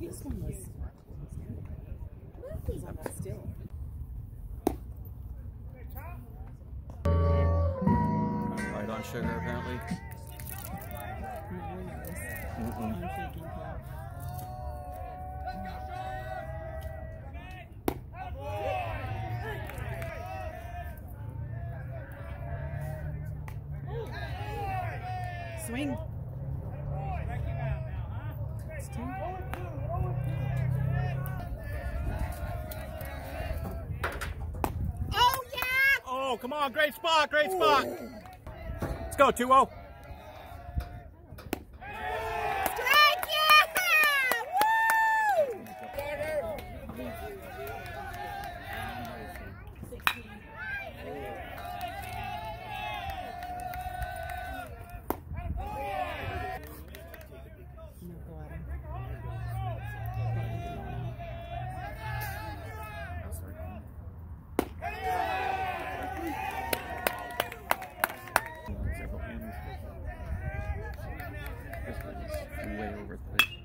This one was was up still. Right on sugar, apparently. Really nice. Mm-mm. I'm. Swing. It's two. Oh, come on. Great spot. Great spot. Let's go, 2 0. Strike yeah! Way over the